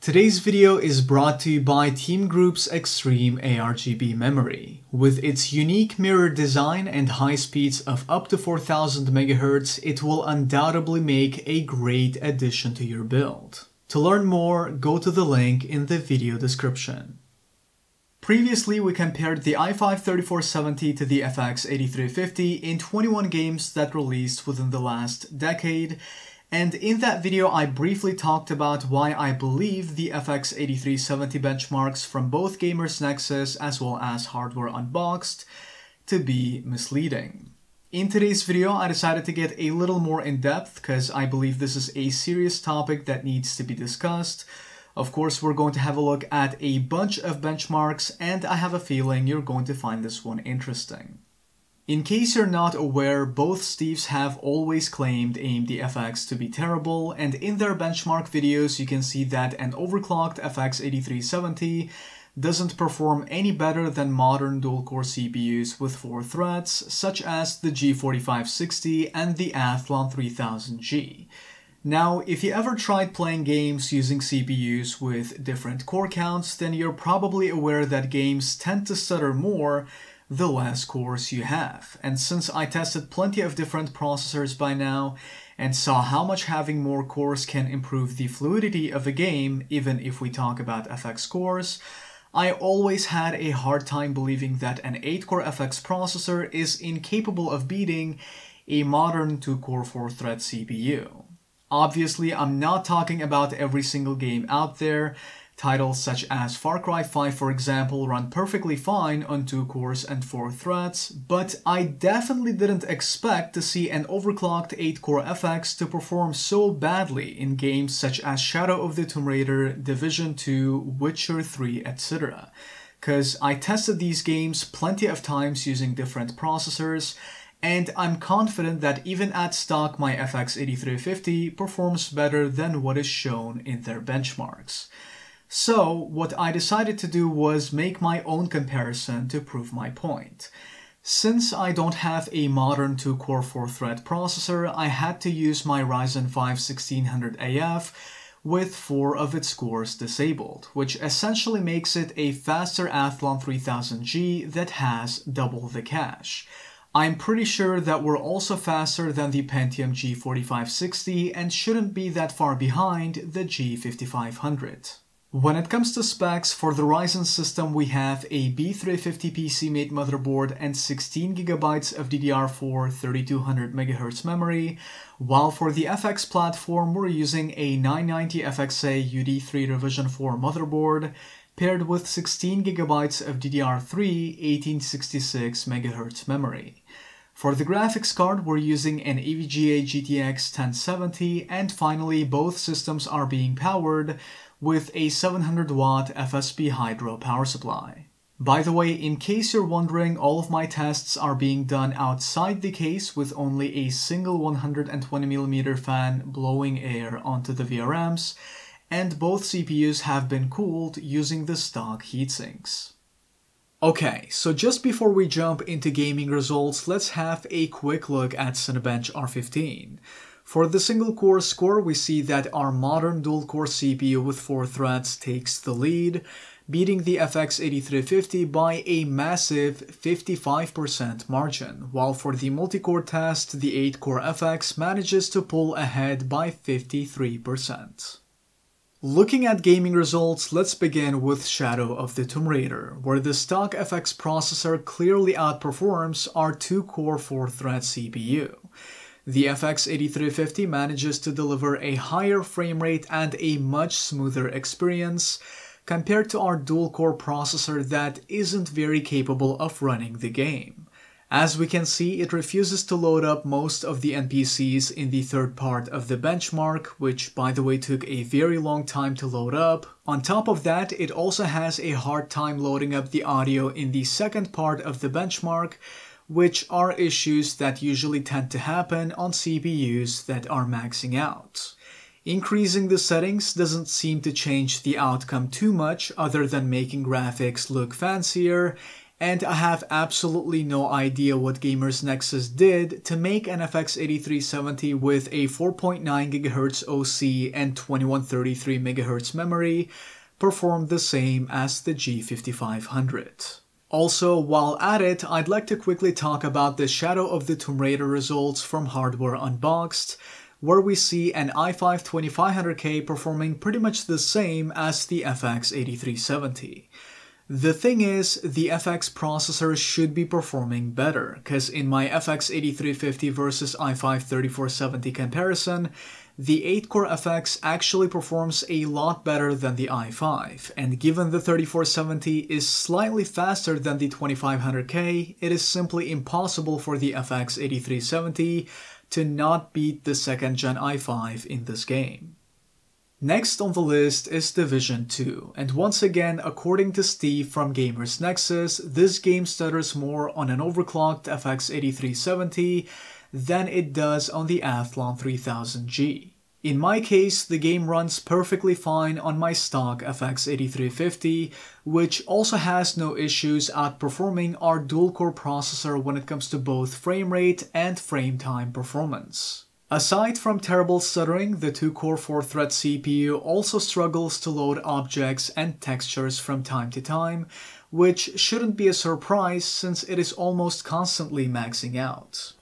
Today's video is brought to you by Team Group's Xtreem ARGB memory. With its unique mirror design and high speeds of up to 4000 MHz, it will undoubtedly make a great addition to your build. To learn more, go to the link in the video description. Previously, we compared the i5-3470 to the FX8350 in 21 games that released within the last decade, and in that video, I briefly talked about why I believe the FX8370 benchmarks from both Gamers Nexus as well as Hardware Unboxed to be misleading. In today's video, I decided to get a little more in depth because I believe this is a serious topic that needs to be discussed. Of course, we're going to have a look at a bunch of benchmarks and I have a feeling you're going to find this one interesting. In case you're not aware, both Steves have always claimed AMD FX to be terrible, and in their benchmark videos you can see that an overclocked FX 8370 doesn't perform any better than modern dual-core CPUs with 4 threads, such as the G4560 and the Athlon 3000G. Now, if you ever tried playing games using CPUs with different core counts, then you're probably aware that games tend to stutter more the less cores you have. And since I tested plenty of different processors by now and saw how much having more cores can improve the fluidity of a game, even if we talk about FX cores, I always had a hard time believing that an 8-core FX processor is incapable of beating a modern 2-core 4-thread CPU. Obviously, I'm not talking about every single game out there, Titles such as Far Cry 5 for example run perfectly fine on 2 cores and 4 threads, but I definitely didn't expect to see an overclocked 8 core FX to perform so badly in games such as Shadow of the Tomb Raider, Division 2, Witcher 3, etc. Cause I tested these games plenty of times using different processors, and I'm confident that even at stock my FX 8350 performs better than what is shown in their benchmarks. So what I decided to do was make my own comparison to prove my point. Since I don't have a modern 2-core 4-thread processor, I had to use my Ryzen 5 1600AF with 4 of its cores disabled, which essentially makes it a faster Athlon 3000G that has double the cache. I'm pretty sure that we're also faster than the Pentium G4560 and shouldn't be that far behind the G5500. When it comes to specs, for the Ryzen system we have a B350 PCMate motherboard and 16GB of DDR4 3200MHz memory, while for the FX platform we're using a 990 FXA UD3 Revision 4 motherboard paired with 16GB of DDR3 1866MHz memory. For the graphics card, we're using an EVGA GTX 1070, and finally both systems are being powered with a 700 watt FSP Hydro power supply. By the way, in case you're wondering, all of my tests are being done outside the case with only a single 120mm fan blowing air onto the VRMs, and both CPUs have been cooled using the stock heatsinks. Okay, so just before we jump into gaming results, let's have a quick look at Cinebench R15. For the single core score, we see that our modern dual core CPU with 4 threads takes the lead, beating the FX 8350 by a massive 55% margin, while for the multi-core test, the 8-core FX manages to pull ahead by 53%. Looking at gaming results, let's begin with Shadow of the Tomb Raider, where the stock FX processor clearly outperforms our 2-core 4-thread CPU. The FX 8350 manages to deliver a higher frame rate and a much smoother experience compared to our dual-core processor that isn't very capable of running the game. As we can see, it refuses to load up most of the NPCs in the third part of the benchmark, which by the way took a very long time to load up. On top of that, it also has a hard time loading up the audio in the second part of the benchmark, which are issues that usually tend to happen on CPUs that are maxing out. Increasing the settings doesn't seem to change the outcome too much other than making graphics look fancier and I have absolutely no idea what Gamers Nexus did to make an FX 8370 with a 4.9 GHz OC and 2133 MHz memory perform the same as the G5500. Also, while at it, I'd like to quickly talk about the Shadow of the Tomb Raider results from Hardware Unboxed, where we see an i5 2500K performing pretty much the same as the FX 8370. The thing is, the FX processor should be performing better, cause in my FX 8350 versus i5 3470 comparison, the 8-core FX actually performs a lot better than the i5, and given the 3470 is slightly faster than the 2500K, it is simply impossible for the FX 8370 to not beat the second gen i5 in this game. Next on the list is Division 2, and once again, according to Steve from Gamers Nexus, this game stutters more on an overclocked FX 8370 than it does on the Athlon 3000G. In my case, the game runs perfectly fine on my stock FX 8350, which also has no issues outperforming our dual-core processor when it comes to both frame rate and frame time performance. Aside from terrible stuttering, the 2-core 4-thread CPU also struggles to load objects and textures from time to time, which shouldn't be a surprise since it is almost constantly maxing out.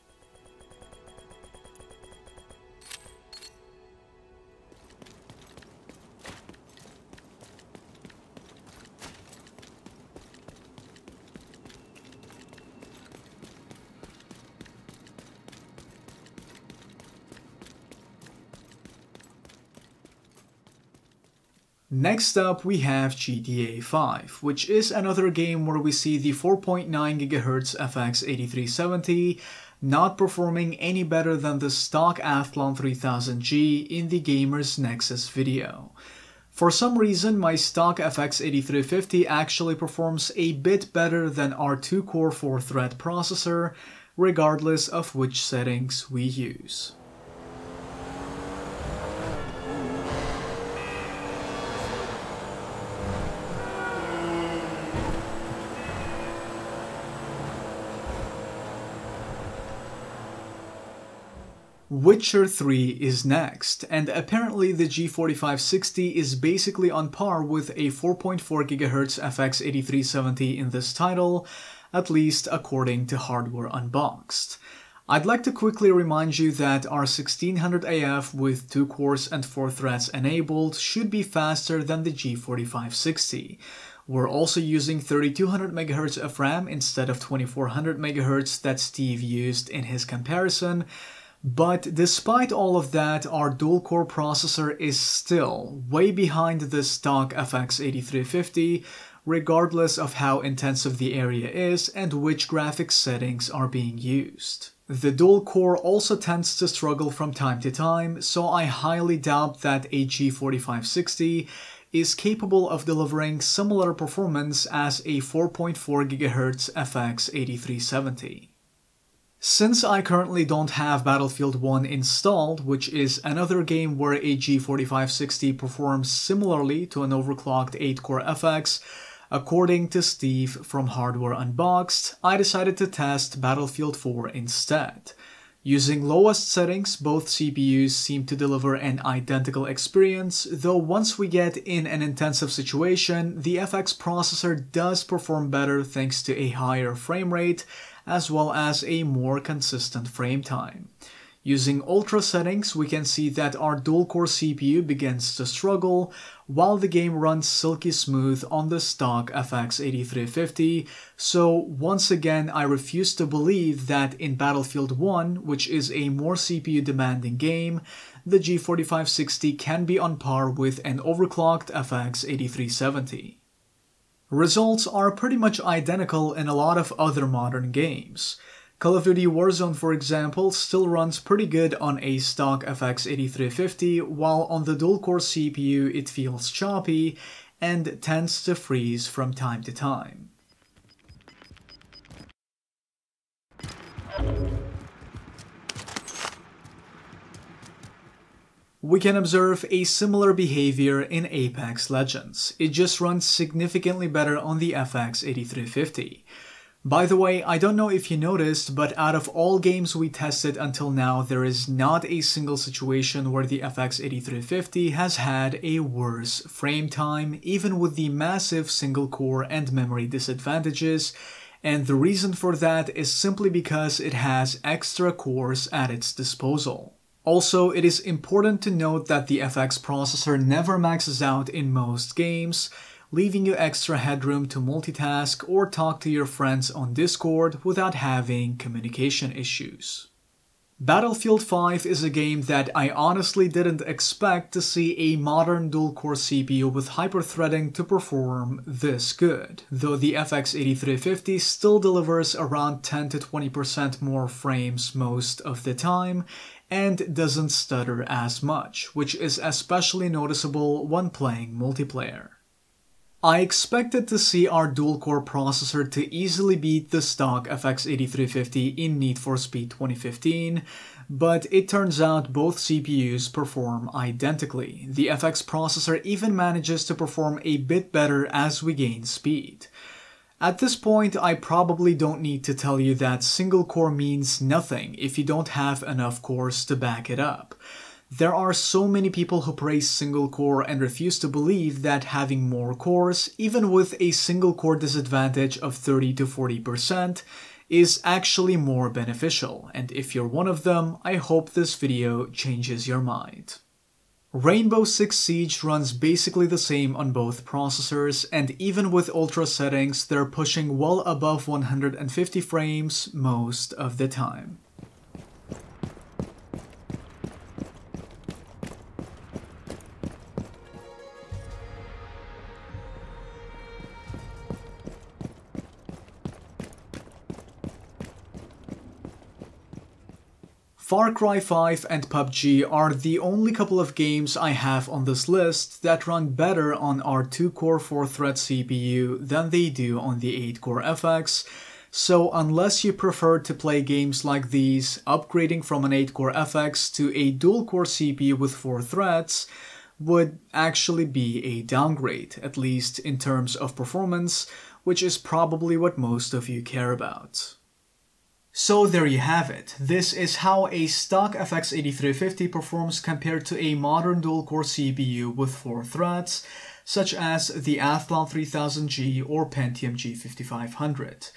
Next up we have GTA 5, which is another game where we see the 4.9 GHz FX 8370 not performing any better than the stock Athlon 3000G in the Gamers Nexus video. For some reason, my stock FX 8350 actually performs a bit better than our 2-core 4-thread processor, regardless of which settings we use. Witcher 3 is next, and apparently the G4560 is basically on par with a 4.4 GHz FX 8370 in this title, at least according to Hardware Unboxed. I'd like to quickly remind you that our 1600 AF with 2 cores and 4 threads enabled should be faster than the G4560. We're also using 3200 MHz of RAM instead of 2400 MHz that Steve used in his comparison, but despite all of that, our dual-core processor is still way behind the stock FX 8350, regardless of how intensive the area is and which graphics settings are being used. The dual core also tends to struggle from time to time, so I highly doubt that a G4560 is capable of delivering similar performance as a 4.4 GHz FX 8370. Since I currently don't have Battlefield 1 installed, which is another game where a G4560 performs similarly to an overclocked 8-core FX, according to Steve from Hardware Unboxed, I decided to test Battlefield 4 instead. Using lowest settings, both CPUs seem to deliver an identical experience, though once we get in an intensive situation, the FX processor does perform better thanks to a higher frame rate as well as a more consistent frame time. Using ultra settings, we can see that our dual-core CPU begins to struggle, while the game runs silky smooth on the stock FX 8350, so once again I refuse to believe that in Battlefield 1, which is a more CPU demanding game, the G4560 can be on par with an overclocked FX 8370. Results are pretty much identical in a lot of other modern games. Call of Duty Warzone, for example, still runs pretty good on a stock FX 8350, while on the dual-core CPU it feels choppy and tends to freeze from time to time. We can observe a similar behavior in Apex Legends. It just runs significantly better on the FX 8350. By the way, I don't know if you noticed, but out of all games we tested until now, there is not a single situation where the FX 8350 has had a worse frame time, even with the massive single core and memory disadvantages, and the reason for that is simply because it has extra cores at its disposal. Also, it is important to note that the FX processor never maxes out in most games, leaving you extra headroom to multitask or talk to your friends on Discord without having communication issues. Battlefield 5 is a game that I honestly didn't expect to see a modern dual-core CPU with hyper-threading to perform this good, though the FX 8350 still delivers around 10 to 20% more frames most of the time and doesn't stutter as much, which is especially noticeable when playing multiplayer. I expected to see our dual-core processor to easily beat the stock FX8350 in Need for Speed 2015, but it turns out both CPUs perform identically. The FX processor even manages to perform a bit better as we gain speed. At this point, I probably don't need to tell you that single core means nothing if you don't have enough cores to back it up. There are so many people who praise single core and refuse to believe that having more cores, even with a single core disadvantage of 30 to 40%, is actually more beneficial, and if you're one of them, I hope this video changes your mind. Rainbow Six Siege runs basically the same on both processors, and even with ultra settings, they're pushing well above 150 frames most of the time. Far Cry 5 and PUBG are the only couple of games I have on this list that run better on our 2-core 4-thread CPU than they do on the 8-core FX, so unless you prefer to play games like these, upgrading from an 8-core FX to a dual-core CPU with 4 threads would actually be a downgrade, at least in terms of performance, which is probably what most of you care about. So there you have it. This is how a stock FX 8350 performs compared to a modern dual-core CPU with 4 threads, such as the Athlon 3000G or Pentium G5500.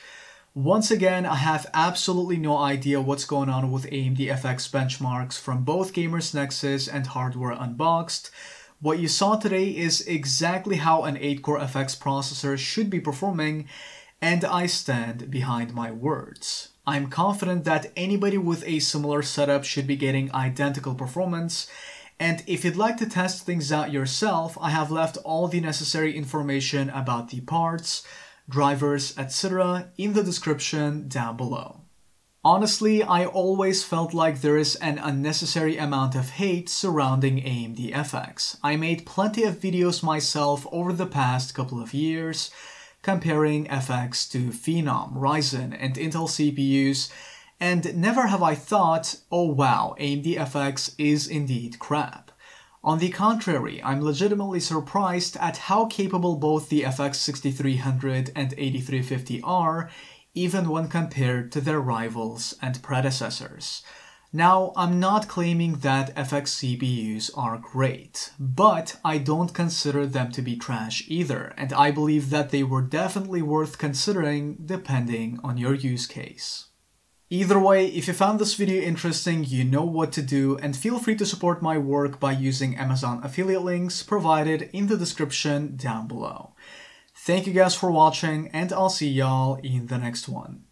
Once again, I have absolutely no idea what's going on with AMD FX benchmarks from both Gamers Nexus and Hardware Unboxed. What you saw today is exactly how an 8-core FX processor should be performing, and I stand behind my words. I'm confident that anybody with a similar setup should be getting identical performance, and if you'd like to test things out yourself, I have left all the necessary information about the parts, drivers, etc. in the description down below. Honestly, I always felt like there is an unnecessary amount of hate surrounding AMD FX. I made plenty of videos myself over the past couple of years, comparing FX to Phenom, Ryzen, and Intel CPUs, and never have I thought, oh wow, AMD FX is indeed crap. On the contrary, I'm legitimately surprised at how capable both the FX 6300 and 8350 are, even when compared to their rivals and predecessors. Now, I'm not claiming that FX CPUs are great, but I don't consider them to be trash either, and I believe that they were definitely worth considering depending on your use case. Either way, if you found this video interesting, you know what to do, and feel free to support my work by using Amazon affiliate links provided in the description down below. Thank you guys for watching, and I'll see y'all in the next one.